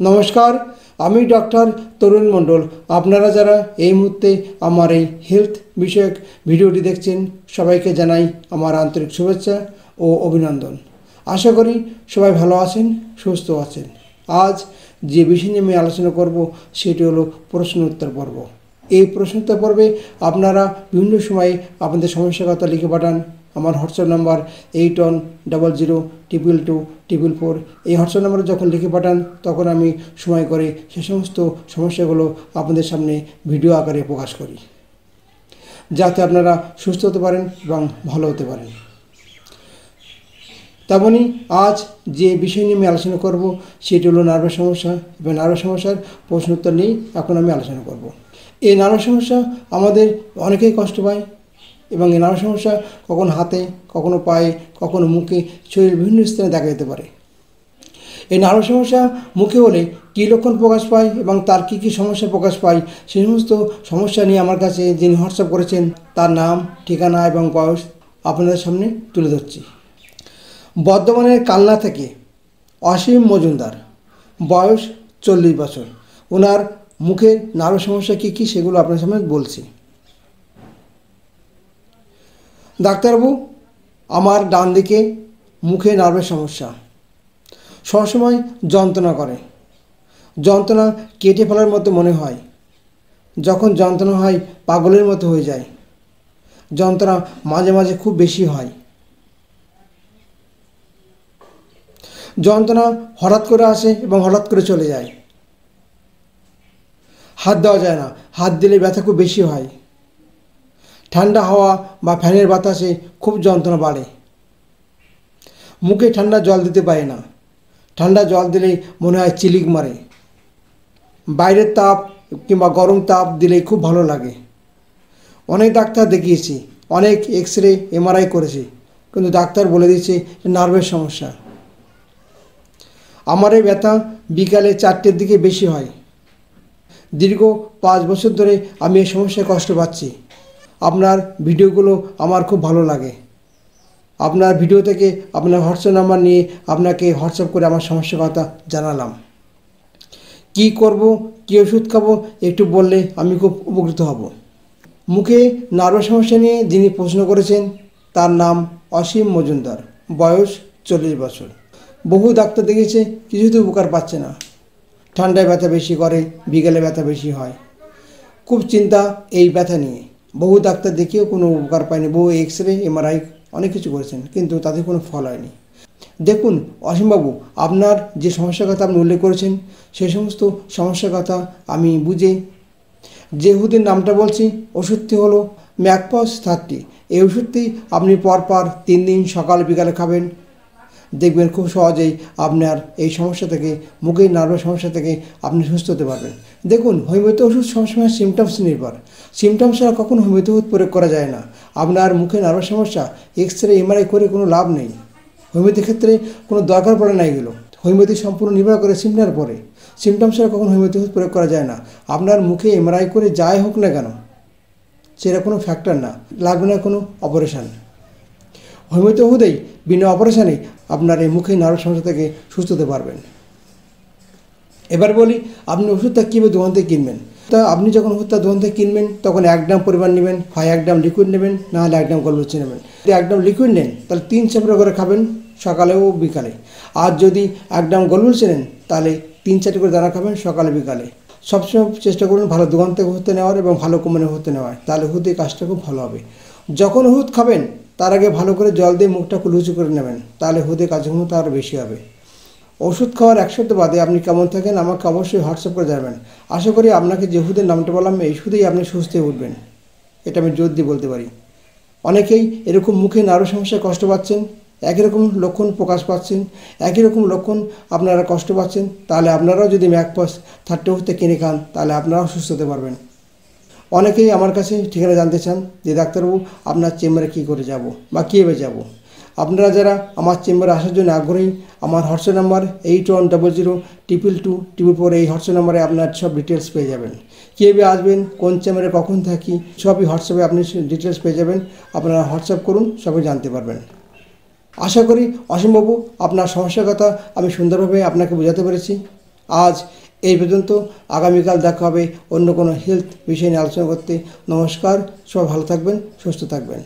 নমস্কার, আমি ডক্টর তরুণ মণ্ডল। আপনারা যারা এই মুহূর্তে আমার এই হেলথ বিষয়ক ভিডিওটি দেখছেন, সবাইকে জানাই আমার আন্তরিক শুভেচ্ছা ও অভিনন্দন। আশা করি সবাই ভালো আছেন, সুস্থ আছেন। আজ যে বিষয় নিয়ে আমি আলোচনা করব, সেটি হলো প্রশ্ন উত্তর পর্ব। এই প্রশ্ন উত্তর পর্বে আপনারা বিভিন্ন সময়ে আপনাদের সমস্যার কথা লিখে পাঠান আমার WhatsApp number eight one double zero triple two triple four. এই হোয়াটসঅ্যাপ নাম্বারে যখন লিখে পাঠান, তখন আমি সময় করে সে সমস্ত সমস্যাগুলো আপনাদের সামনে ভিডিও আকারে প্রকাশ করি। যাতে আপনারা সুস্থ হতে পারেন এবং ভালো হতে পারেন। তেমনই আজ যে বিষয় নিয়ে আমি আলোচনা করব, সেটি হলো নার্ভাস সমস্যা। এবং নার্ভাস সমস্যার প্রশ্ন উত্তর নিয়েই এখন আমি আলোচনা করব। এই নার্ভাস সমস্যা আমাদের অনেকেই কষ্ট পায় এবং এই নানা সমস্যা কখনো হাতে, কখনো পায়ে, কখনো মুখে, শরীরের বিভিন্ন স্থানে দেখা যেতে পারে। এই নানা সমস্যা মুখে হলে কী লক্ষণ প্রকাশ পায় এবং তার কী কী সমস্যা প্রকাশ পায় সেই সমস্ত সমস্যা নিয়ে আমার কাছে যিনি হোয়াটসঅ্যাপ করেছেন, তার নাম, ঠিকানা এবং বয়স আপনাদের সামনে তুলে ধরছি। বর্ধমানের কালনা থেকে অসীম মজুমদার, বয়স চল্লিশ বছর। ওনার মুখের নানা সমস্যা কী কী সেগুলো আপনার সামনে বলছি। ডাক্তারবাবু, আমার ডান দিকে মুখে নার্ভের সমস্যা। সবসময় যন্ত্রণা করে। যন্ত্রণা কেটে ফেলার মতো মনে হয়। যখন যন্ত্রণা হয়, পাগলের মতো হয়ে যায়। যন্ত্রণা মাঝে মাঝে খুব বেশি হয়। যন্ত্রণা হঠাৎ করে আসে এবং হঠাৎ করে চলে যায়। হাত দেওয়া যায় না। হাত দিলে ব্যথা খুব বেশি হয়। ঠান্ডা হাওয়া বা ফ্যানের বাতাসে খুব যন্ত্রণা বাড়ে। মুখে ঠান্ডা জল দিতে পারে না। ঠান্ডা জল দিলেই মনে হয় চিলিক মারে। বাইরের তাপ কিংবা গরম তাপ দিলেই খুব ভালো লাগে। অনেক ডাক্তার দেখিয়েছি, অনেক এক্স রে এমআরআই করেছি, কিন্তু ডাক্তার বলে দিয়েছে নার্ভের সমস্যা। আমার এই ব্যথা বিকালে চারটের দিকে বেশি হয়। দীর্ঘ পাঁচ বছর ধরে আমি এই সমস্যায় কষ্ট পাচ্ছি। আপনার ভিডিওগুলো আমার খুব ভালো লাগে। আপনার ভিডিও থেকে আপনার হোয়াটসঅ্যাপ নাম্বার নিয়ে আপনাকে হোয়াটসঅ্যাপ করে আমার সমস্যার কথা জানালাম। কি করব, কী ওষুধ খাব, একটু বললে আমি খুব উপকৃত হব। মুখে নার্ভাস সমস্যা নিয়ে যিনি প্রশ্ন করেছেন, তার নাম অসীম মজুমদার, বয়স চল্লিশ বছর। বহু ডাক্তার দেখেছে কিছুতে উপকার পাচ্ছে না। ঠান্ডায় ব্যথা বেশি করে, বিকেলে ব্যথা বেশি হয়। খুব চিন্তা এই ব্যথা নিয়ে। বহু ডাক্তার দেখিয়েও কোনো উপকার পায়নি, বহু এক্স রে এমআরআই অনেক কিছু করেছেন, কিন্তু তাদের কোনো ফল হয়নি। দেখুন, অসীমবাবু, আপনার যে সমস্যার কথা আপনি উল্লেখ করেছেন সেই সমস্ত সমস্যার কথা আমি বুঝে যে ওষুধের নামটা বলছি, ওষুধটি হলো ম্যাকপস থার্টি। এই ওষুধটি আপনি পরপর তিন দিন সকাল বিকালে খাবেন দেখবেন খুব সহজেই আপনার এই সমস্যা থেকে, মুখের নার্ভের সমস্যা থেকে আপনি সুস্থ হতে পারবেন। দেখুন হোমিওপ্যাথি ওষুধ সবসময় সিমটমস নির্ভর। সিমটমস ছাড়া কখনো হোমিওপ্যাথি ওষুধ প্রয়োগ করা যায় না। আপনার মুখে নার্ভের সমস্যা এক্স রে এমআরআই করে কোনো লাভ নেই। হোমিওপ্যাথির ক্ষেত্রে কোনো দরকার পড়ে না এগুলো। হোমিওপ্যাথি সম্পূর্ণ নির্ভর করে সিমটার পরে সিমটমস ছাড়া কখনো হোমিওপ্যাথি ওষুধ প্রয়োগ করা যায় না। আপনার মুখে এমআরআই করে যাই হোক না কেন, সেটা কোনো ফ্যাক্টর না। লাগবে না কোনো অপারেশান হোমিওপ্যাথি ওষুধেই বিনা অপারেশানে আপনার এই মুখে নার্ভ সমস্যা থেকে সুস্থ হতে পারবেন। এবার বলি, আপনি ওষুধটা কীভাবে দোকান থেকে কিনবেন? তা আপনি যখন ওষুধটা দোকান থেকে কিনবেন, তখন এক গ্রাম পরিমাণ নেবেন, হয় এক গ্রাম লিকুইড নেবেন, না হলে এক গ্রাম গলবুচি নেবেন। যদি এক গ্রাম লিকুইড নেন, তাহলে তিন চামড়া করে খাবেন, সকালে ও বিকালে। আর যদি এক গ্রাম গলবুচি নেন, তাহলে তিন চারটে করে দানা খাবেন, সকালে বিকালে। সবসময় চেষ্টা করুন ভালো দোকান থেকে ওষুধ নেওয়ার এবং ভালো কোম্পানির ওষুধ নেওয়ার। তাহলে ওষুধের কাজটা খুব ভালো হবে। যখন হুদ খাবেন তার আগে ভালো করে জল দিয়ে মুখটা লুচি করে নেবেন, তাহলে হুদে কাজক্ষমতা আরও বেশি হবে। ওষুধ খাওয়ার এক সপ্তাহ বাদে আপনি কেমন থাকেন আমাকে অবশ্যই হোয়াটসঅ্যাপ করে জানাবেন। আশা করি আপনাকে যে হুদের নামটা বললাম, এই ওষুধেই আপনি সুস্থ হয়ে উঠবেন। এটা আমি জোর দিয়ে বলতে পারি। অনেকেই এরকম মুখে নারো সমস্যায় কষ্ট পাচ্ছেন, একই রকম লক্ষণ প্রকাশ পাচ্ছেন, একই রকম লক্ষণ আপনারা কষ্ট পাচ্ছেন, তাহলে আপনারাও যদি ম্যাকপস থার্টি ওষুধটা কিনে খান, তাহলে আপনারাও সুস্থ হতে পারবেন। অনেকেই আমার কাছে ঠিকানা জানতে চান যে, ডাক্তারবাবু, আপনার চেম্বারে কী করে যাব বা কীভাবে যাব? আপনারা যারা আমার চেম্বারে আসার জন্য আগ্রহী, আমার WhatsApp number eight one double zero, triple two, triple four, এই হোয়াটসঅ্যাপ নাম্বারে আপনার সব ডিটেলস পেয়ে যাবেন। কীভাবে আসবেন, কোন চেম্বারে কখন থাকি, সবই হোয়াটসঅ্যাপে আপনি ডিটেলস পেয়ে যাবেন। আপনারা হোয়াটসঅ্যাপ করুন, সবই জানতে পারবেন। আশা করি অসীমবাবু আপনার সমস্যার কথা আমি সুন্দরভাবে আপনাকে বোঝাতে পেরেছি। আজ এই পর্যন্ত আগামীকাল দেখা হবে অন্য কোনো হেলথ বিষয় নিয়ে আলোচনা করতে। নমস্কার সব ভালো থাকবেন, সুস্থ থাকবেন।